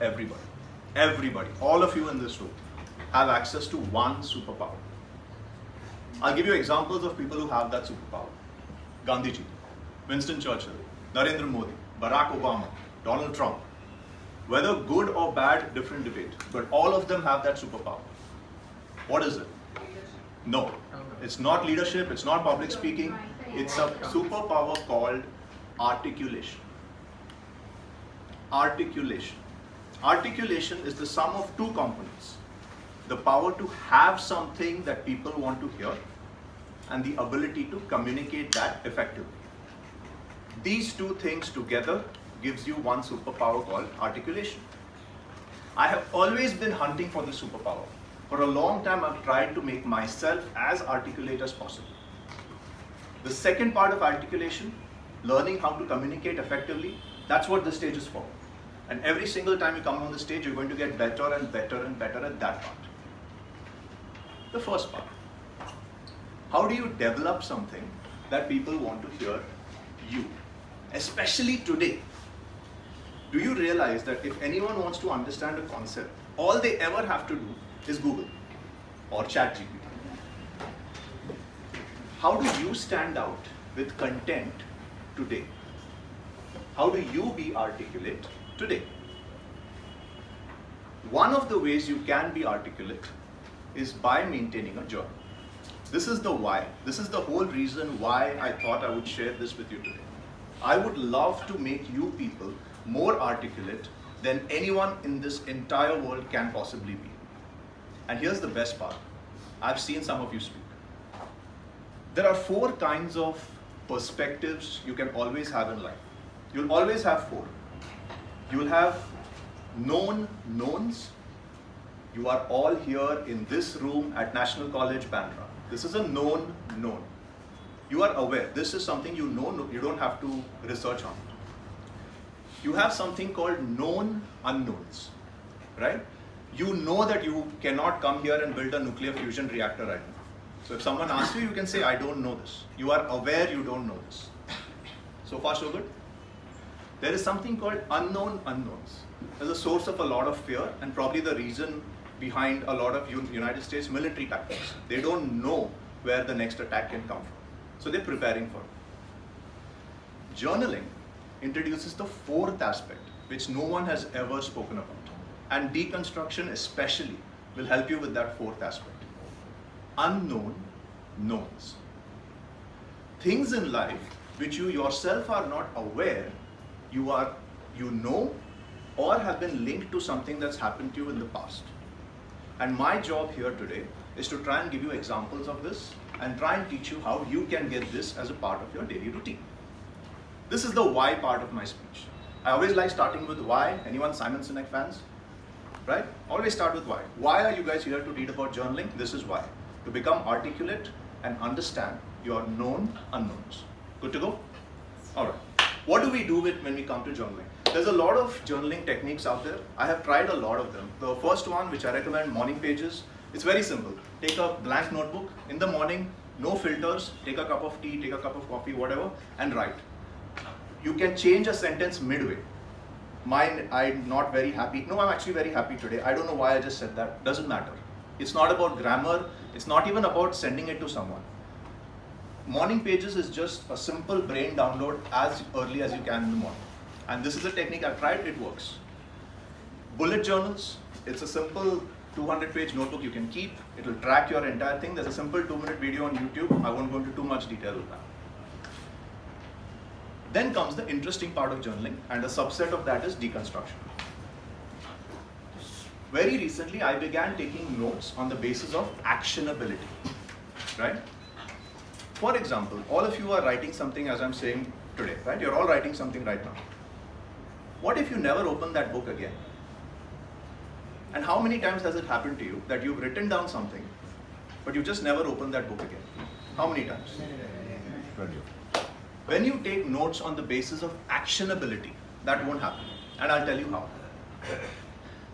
everybody, everybody, all of you in this room have access to one superpower. I'll give you examples of people who have that superpower. Gandhiji, Winston Churchill, Narendra Modi, Barack Obama, Donald Trump. Whether good or bad, different debate, but all of them have that superpower. What is it? No, it's not leadership, it's not public speaking, it's a superpower called articulation. Articulation. Articulation is the sum of two components the power to have something that people want to hear, and the ability to communicate that effectively. These two things together gives you one superpower called articulation. I have always been hunting for this superpower. For a long time, I've tried to make myself as articulate as possible. The second part of articulation, learning how to communicate effectively, that's what this stage is for. And every single time you come on the stage, you're going to get better and better and better at that part. The first part. How do you develop something that people want to hear you? Especially today. Do you realize that if anyone wants to understand a concept, all they ever have to do is Google or ChatGPT? How do you stand out with content today? How do you be articulate today? One of the ways you can be articulate is by maintaining a journal. This is the why. This is the whole reason why I thought I would share this with you today. I would love to make you people more articulate than anyone in this entire world can possibly be. And here's the best part. I've seen some of you speak. There are four kinds of perspectives you can always have in life. You'll always have four. You'll have known knowns. You are all here in this room at National College, Bandra. This is a known known. You are aware. This is something you know, you don't have to research on. You have something called known unknowns, right? You know that you cannot come here and build a nuclear fusion reactor right now. So if someone asks you, you can say, I don't know this. You are aware you don't know this. So far, so good? There is something called unknown unknowns. There's a source of a lot of fear and probably the reason behind a lot of United States military tactics. They don't know where the next attack can come from. So they're preparing for it. Journaling introduces the fourth aspect, which no one has ever spoken about. And deconstruction especially will help you with that fourth aspect. Unknown knowns. Things in life which you yourself are not aware, you are you know or have been linked to something that's happened to you in the past. And my job here today is to try and give you examples of this and try and teach you how you can get this as a part of your daily routine. This is the why part of my speech. I always like starting with why. Anyone Simon Sinek fans? Right? Always start with why. Why are you guys here to read about journaling? This is why. To become articulate and understand your known unknowns. Good to go? Alright. What do we do with when we come to journaling? There's a lot of journaling techniques out there. I have tried a lot of them. The first one, which I recommend, morning pages. It's very simple. Take a blank notebook in the morning, no filters, take a cup of tea, take a cup of coffee, whatever, and write. You can change a sentence midway. Mine, I'm not very happy. No, I'm actually very happy today. I don't know why I just said that. Doesn't matter. It's not about grammar. It's not even about sending it to someone. Morning pages is just a simple brain download as early as you can in the morning. And this is a technique I've tried, it works. Bullet journals, it's a simple 200 page notebook you can keep. It will track your entire thing. There's a simple two minute video on YouTube. I won't go into too much detail with that. Then comes the interesting part of journaling and a subset of that is deconstruction. Very recently, I began taking notes on the basis of actionability, right? For example, all of you are writing something as I'm saying today, right? You're all writing something right now. What if you never open that book again? And how many times has it happened to you that you've written down something, but you just never open that book again? How many times? When you take notes on the basis of actionability, that won't happen. And I'll tell you how.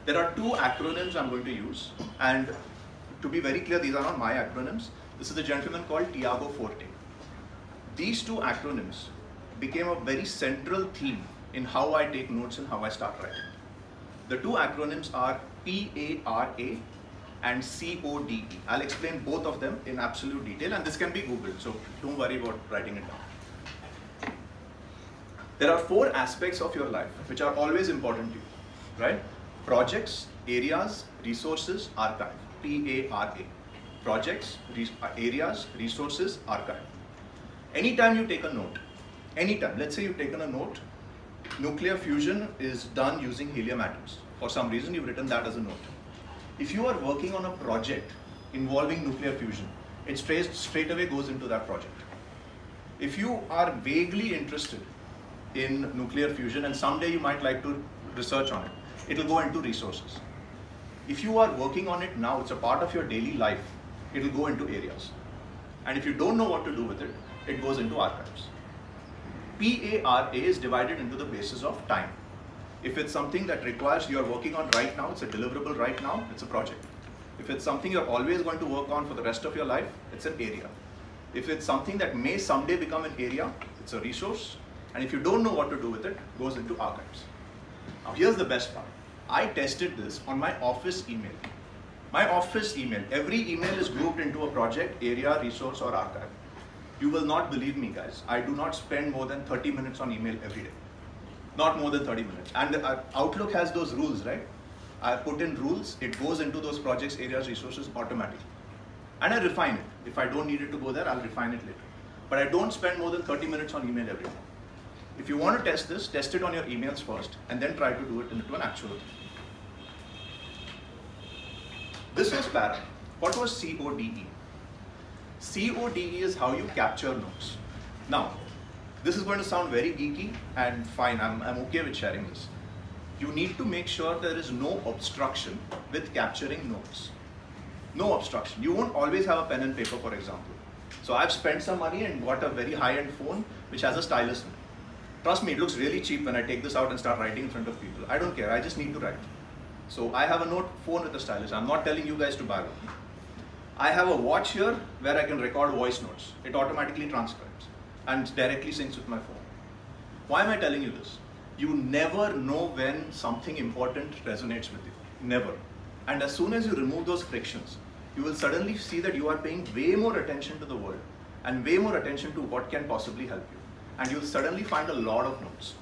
There are two acronyms I'm going to use. And to be very clear, these are not my acronyms. This is a gentleman called Tiago Forte. These two acronyms became a very central theme in how I take notes and how I start writing. The two acronyms are PARA and CODE. I'll explain both of them in absolute detail and this can be Googled, so don't worry about writing it down. There are four aspects of your life which are always important to you, right? Projects, areas, resources, archive. P-A-R-A. Projects, uh, areas, resources, archive. Anytime you take a note, anytime, let's say you've taken a note, nuclear fusion is done using helium atoms. For some reason, you've written that as a note. If you are working on a project involving nuclear fusion, it straight, straight away goes into that project. If you are vaguely interested in nuclear fusion and someday you might like to research on it, it will go into resources. If you are working on it now, it's a part of your daily life, it will go into areas. And if you don't know what to do with it, it goes into archives. PARA is divided into the basis of time. If it's something that requires you're working on right now, it's a deliverable right now, it's a project. If it's something you're always going to work on for the rest of your life, it's an area. If it's something that may someday become an area, it's a resource. And if you don't know what to do with it, it goes into archives. Now here's the best part. I tested this on my office email. My office email, every email is grouped into a project, area, resource or archive. You will not believe me guys. I do not spend more than 30 minutes on email every day. Not more than 30 minutes. And uh, Outlook has those rules, right? I put in rules, it goes into those projects, areas, resources automatically. And I refine it. If I don't need it to go there, I'll refine it later. But I don't spend more than 30 minutes on email every day. If you want to test this, test it on your emails first and then try to do it into an actual thing. This was para. What was CODE? CODE is how you capture notes. Now, this is going to sound very geeky and fine, I'm, I'm okay with sharing this. You need to make sure there is no obstruction with capturing notes. No obstruction. You won't always have a pen and paper, for example. So I've spent some money and got a very high-end phone which has a stylus in it. Trust me, it looks really cheap when I take this out and start writing in front of people. I don't care, I just need to write. So I have a note phone with a stylus. I'm not telling you guys to buy one. I have a watch here where I can record voice notes. It automatically transcribes and directly syncs with my phone. Why am I telling you this? You never know when something important resonates with you. Never. And as soon as you remove those frictions, you will suddenly see that you are paying way more attention to the world and way more attention to what can possibly help you. And you'll suddenly find a lot of notes.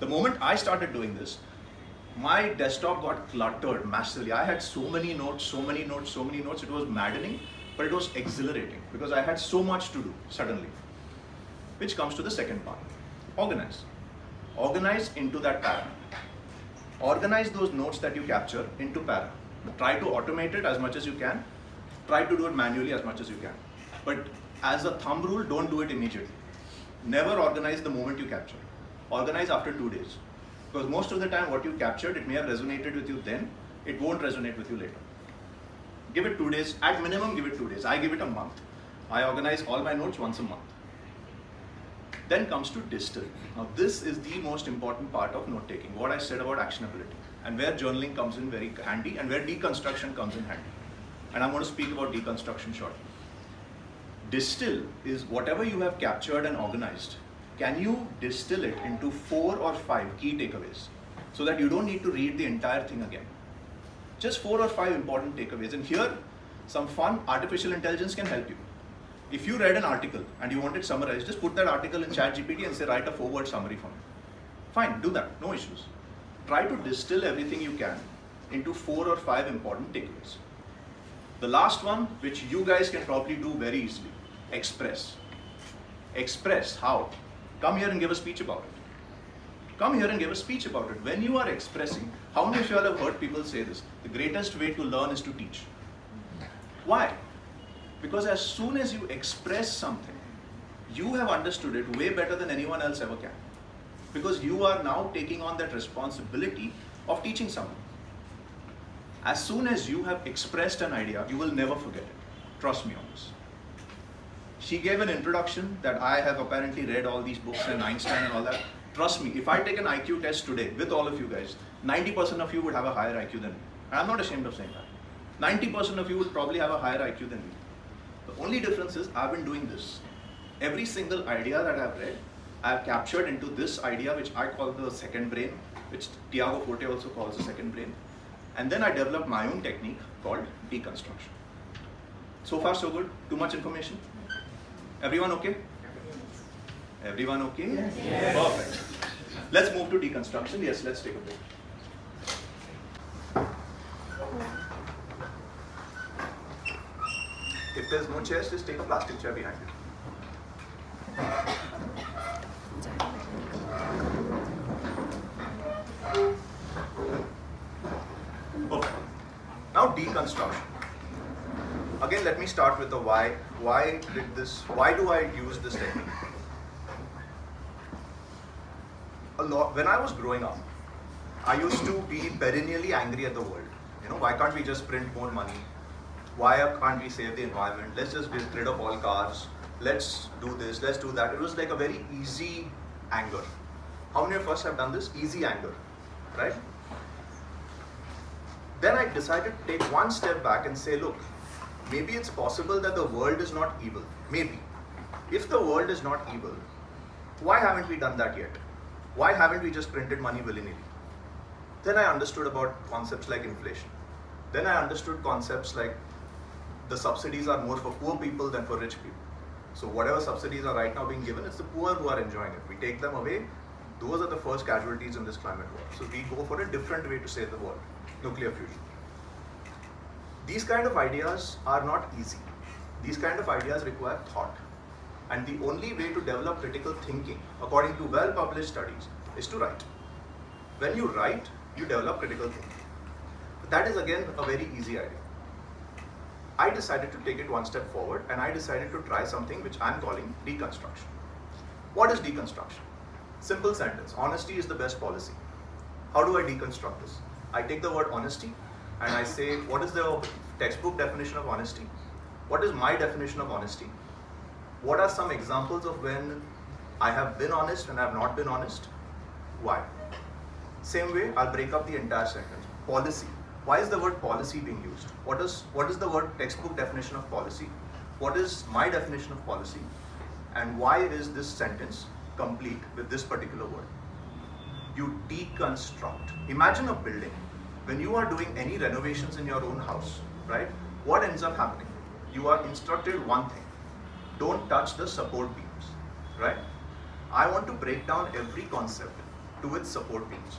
The moment I started doing this, my desktop got cluttered massively. I had so many notes, so many notes, so many notes. It was maddening, but it was exhilarating because I had so much to do suddenly. Which comes to the second part organize. Organize into that para. Organize those notes that you capture into para. Try to automate it as much as you can. Try to do it manually as much as you can. But as a thumb rule, don't do it immediately. Never organize the moment you capture. Organize after two days. Because most of the time what you captured, it may have resonated with you then, it won't resonate with you later. Give it two days, at minimum give it two days. I give it a month. I organize all my notes once a month. Then comes to distill. Now this is the most important part of note taking, what I said about actionability and where journaling comes in very handy and where deconstruction comes in handy. And I'm going to speak about deconstruction shortly. Distill is whatever you have captured and organized can you distill it into four or five key takeaways so that you don't need to read the entire thing again? Just four or five important takeaways. And here, some fun artificial intelligence can help you. If you read an article and you want it summarized, just put that article in ChatGPT and say, write a four-word summary for me. Fine, do that, no issues. Try to distill everything you can into four or five important takeaways. The last one, which you guys can probably do very easily, express. Express how? Come here and give a speech about it. Come here and give a speech about it. When you are expressing, how many of you all have heard people say this? The greatest way to learn is to teach. Why? Because as soon as you express something, you have understood it way better than anyone else ever can. Because you are now taking on that responsibility of teaching someone. As soon as you have expressed an idea, you will never forget it. Trust me on this. She gave an introduction that I have apparently read all these books and Einstein and all that. Trust me, if I take an IQ test today with all of you guys, 90% of you would have a higher IQ than me. I'm not ashamed of saying that. 90% of you would probably have a higher IQ than me. The only difference is I've been doing this. Every single idea that I've read, I've captured into this idea which I call the second brain which Tiago Forte also calls the second brain. And then I developed my own technique called deconstruction. So far, so good. Too much information? Everyone okay? Everyone okay? Yes. Perfect. Let's move to deconstruction. Yes, let's take a break. If there's no chairs, just take a plastic chair behind you. Okay. Now deconstruction. Again, let me start with the why. Why did this? Why do I use this technique? A lot. When I was growing up, I used to be perennially angry at the world. You know, why can't we just print more money? Why can't we save the environment? Let's just get rid of all cars. Let's do this. Let's do that. It was like a very easy anger. How many of us have done this? Easy anger, right? Then I decided to take one step back and say, look, maybe it's possible that the world is not evil. Maybe. If the world is not evil, why haven't we done that yet? Why haven't we just printed money willy-nilly? Then I understood about concepts like inflation. Then I understood concepts like the subsidies are more for poor people than for rich people. So whatever subsidies are right now being given, it's the poor who are enjoying it. We take them away, those are the first casualties in this climate war. So we go for a different way to save the world nuclear fusion. These kind of ideas are not easy. These kind of ideas require thought. And the only way to develop critical thinking, according to well-published studies, is to write. When you write, you develop critical thinking. But that is again a very easy idea. I decided to take it one step forward and I decided to try something which I'm calling deconstruction. What is deconstruction? Simple sentence, honesty is the best policy. How do I deconstruct this? I take the word honesty and I say, what is the textbook definition of honesty? What is my definition of honesty? What are some examples of when I have been honest and I have not been honest? Why? Same way, I'll break up the entire sentence. Policy. Why is the word policy being used? What is, what is the word textbook definition of policy? What is my definition of policy? And why is this sentence complete with this particular word? You deconstruct. Imagine a building. When you are doing any renovations in your own house, right? What ends up happening? You are instructed one thing. Don't touch the support beams, right? I want to break down every concept to its support beams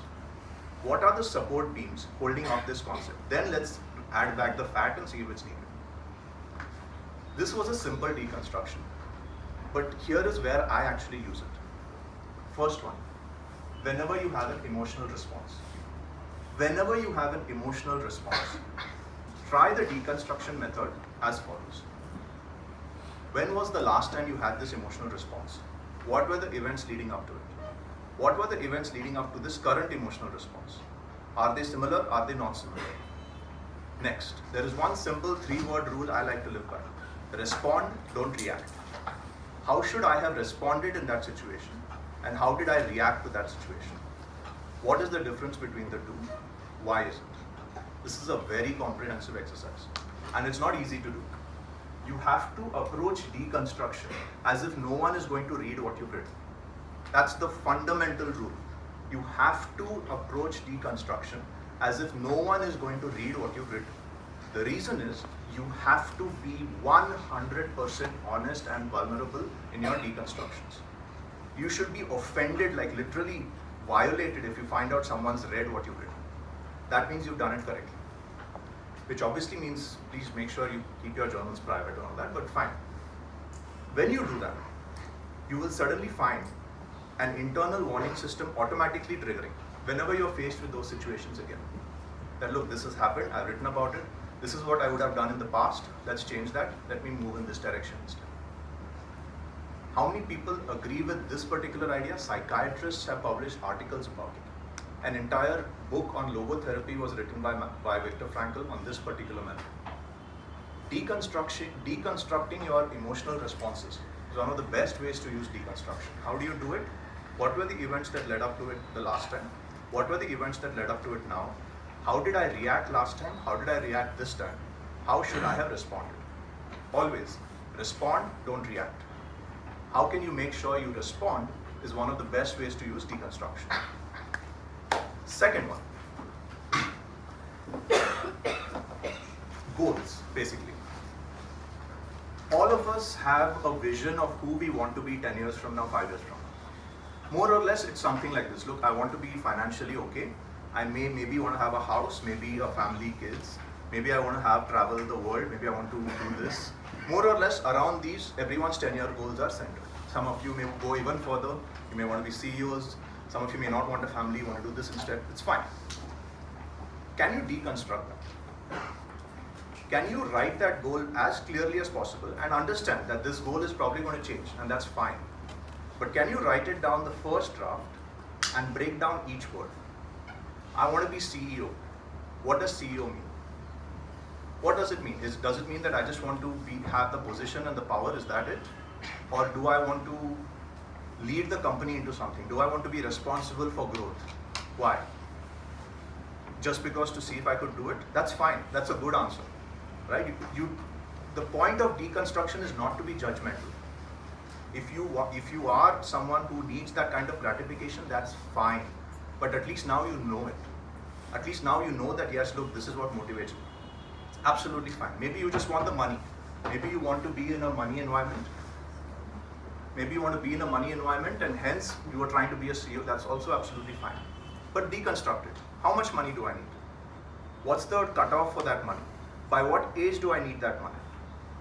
what are the support beams holding up this concept? Then let's add back the fat and see if it's needed. This was a simple deconstruction, but here is where I actually use it. First one, whenever you have an emotional response, whenever you have an emotional response, try the deconstruction method as follows. When was the last time you had this emotional response? What were the events leading up to it? What were the events leading up to this current emotional response? Are they similar? Are they not similar? Next, there is one simple three-word rule I like to live by. Respond, don't react. How should I have responded in that situation? And how did I react to that situation? What is the difference between the two? Why is it? This is a very comprehensive exercise. And it's not easy to do. You have to approach deconstruction as if no one is going to read what you've written. That's the fundamental rule. You have to approach deconstruction as if no one is going to read what you've written. The reason is you have to be 100% honest and vulnerable in your deconstructions. You should be offended, like literally violated if you find out someone's read what you've written. That means you've done it correctly. Which obviously means please make sure you keep your journals private and all that, but fine. When you do that, you will suddenly find an internal warning system automatically triggering whenever you're faced with those situations again. That look, this has happened, I've written about it, this is what I would have done in the past, let's change that, let me move in this direction instead. How many people agree with this particular idea? Psychiatrists have published articles about it. An entire book on logotherapy was written by, by Viktor Frankl on this particular method. Deconstruction, deconstructing your emotional responses is one of the best ways to use deconstruction. How do you do it? what were the events that led up to it the last time? What were the events that led up to it now? How did I react last time? How did I react this time? How should I have responded? Always respond, don't react. How can you make sure you respond is one of the best ways to use deconstruction. Second one goals, basically. All of us have a vision of who we want to be 10 years from now, 5 years from now. More or less, it's something like this. Look, I want to be financially okay. I may maybe want to have a house, maybe a family, kids. Maybe I want to have travel the world. Maybe I want to do this. More or less around these, everyone's 10-year goals are centered. Some of you may go even further. You may want to be CEOs. Some of you may not want a family, you want to do this instead. It's fine. Can you deconstruct that? Can you write that goal as clearly as possible and understand that this goal is probably going to change and that's fine. But can you write it down the first draft and break down each word? I want to be CEO. What does CEO mean? What does it mean? Is, does it mean that I just want to be, have the position and the power? Is that it? Or do I want to lead the company into something? Do I want to be responsible for growth? Why? Just because to see if I could do it? That's fine. That's a good answer right? You, you, the point of deconstruction is not to be judgmental. If you if you are someone who needs that kind of gratification, that's fine. But at least now you know it. At least now you know that yes, look, this is what motivates me. Absolutely fine. Maybe you just want the money. Maybe you want to be in a money environment. Maybe you want to be in a money environment and hence you are trying to be a CEO. That's also absolutely fine. But deconstruct it. How much money do I need? What's the cutoff for that money? by what age do I need that money?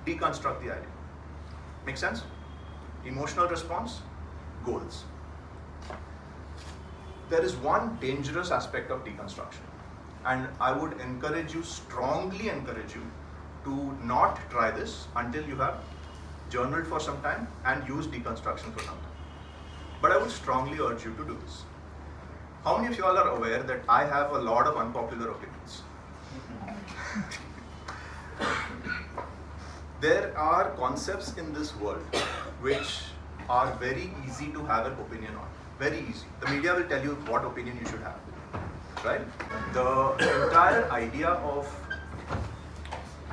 Deconstruct the idea. Make sense? Emotional response, goals. There is one dangerous aspect of deconstruction, and I would encourage you, strongly encourage you, to not try this until you have journaled for some time and used deconstruction for some time. But I would strongly urge you to do this. How many of you all are aware that I have a lot of unpopular opinions? there are concepts in this world which are very easy to have an opinion on. Very easy. The media will tell you what opinion you should have. Right? The entire idea of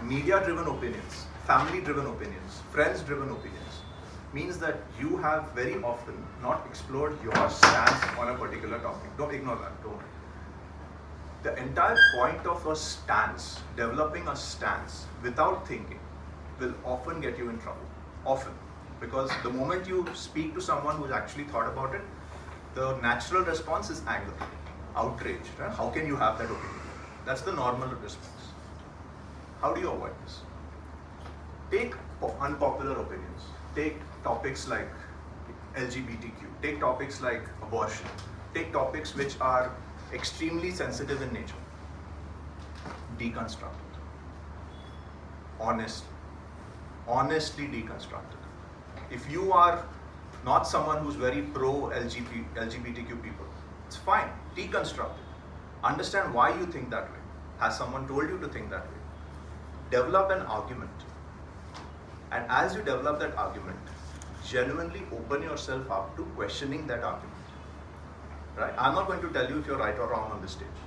media driven opinions, family driven opinions, friends driven opinions means that you have very often not explored your stance on a particular topic. Don't ignore that. Don't the entire point of a stance, developing a stance without thinking, will often get you in trouble. Often. Because the moment you speak to someone who's actually thought about it, the natural response is anger, outrage. Right? How can you have that opinion? That's the normal response. How do you avoid this? Take unpopular opinions. Take topics like LGBTQ. Take topics like abortion. Take topics which are extremely sensitive in nature. Deconstruct it. Honest. Honestly deconstruct it. If you are not someone who's very pro LGBT, LGBTQ people, it's fine. Deconstruct it. Understand why you think that way. Has someone told you to think that way? Develop an argument. And as you develop that argument, genuinely open yourself up to questioning that argument. Right? I'm not going to tell you if you're right or wrong on this stage.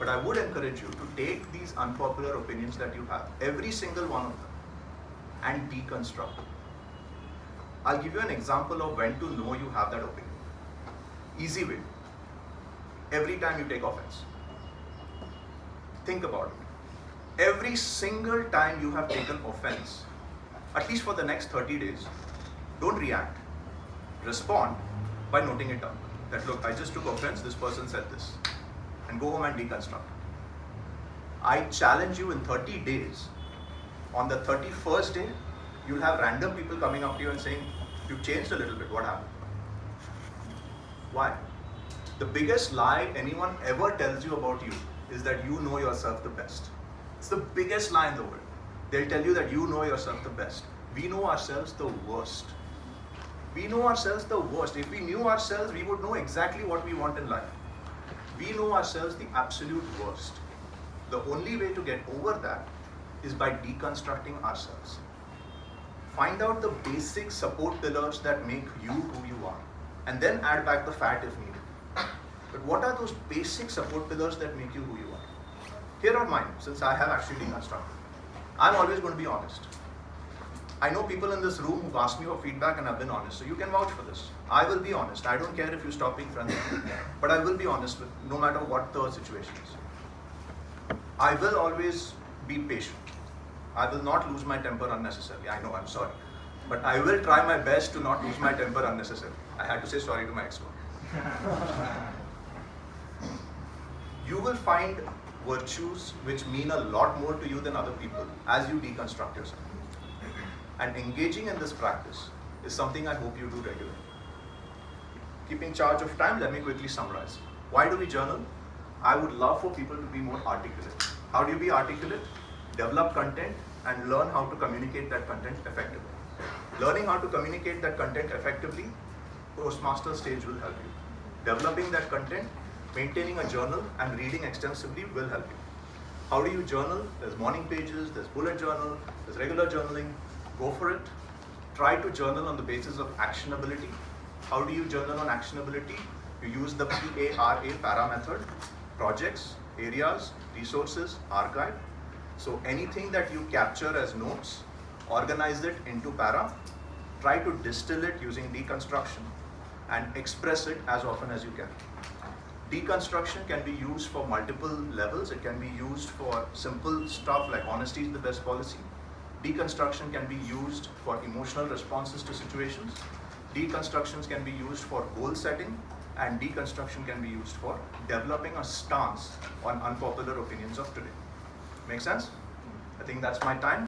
But I would encourage you to take these unpopular opinions that you have, every single one of them, and deconstruct them. I'll give you an example of when to know you have that opinion. Easy way. Every time you take offense. Think about it. Every single time you have taken offense, at least for the next 30 days, don't react. Respond by noting it down that look, I just took offense, this person said this, and go home and deconstruct. I challenge you in 30 days. On the 31st day, you'll have random people coming up to you and saying, You've changed a little bit, what happened? Why? The biggest lie anyone ever tells you about you is that you know yourself the best. It's the biggest lie in the world. They'll tell you that you know yourself the best. We know ourselves the worst we know ourselves the worst. If we knew ourselves, we would know exactly what we want in life. We know ourselves the absolute worst. The only way to get over that is by deconstructing ourselves. Find out the basic support pillars that make you who you are, and then add back the fat if needed. But what are those basic support pillars that make you who you are? Here are mine, since I have actually deconstructed. I'm always going to be honest. I know people in this room who've asked me for feedback and I've been honest, so you can vouch for this. I will be honest. I don't care if you stop being friends, but I will be honest with no matter what the situation is. I will always be patient. I will not lose my temper unnecessarily. I know, I'm sorry. But I will try my best to not lose my temper unnecessarily. I had to say sorry to my ex-wife. you will find virtues which mean a lot more to you than other people as you deconstruct yourself. And engaging in this practice is something I hope you do regularly. Keeping charge of time, let me quickly summarize. Why do we journal? I would love for people to be more articulate. How do you be articulate? Develop content and learn how to communicate that content effectively. Learning how to communicate that content effectively, Toastmaster stage will help you. Developing that content, maintaining a journal and reading extensively will help you. How do you journal? There's morning pages, there's bullet journal, there's regular journaling. Go for it. Try to journal on the basis of actionability. How do you journal on actionability? You use the PARA para method, projects, areas, resources, archive. So anything that you capture as notes, organize it into para, try to distill it using deconstruction and express it as often as you can. Deconstruction can be used for multiple levels. It can be used for simple stuff like honesty is the best policy. Deconstruction can be used for emotional responses to situations. Deconstructions can be used for goal setting and deconstruction can be used for developing a stance on unpopular opinions of today. Make sense? I think that's my time.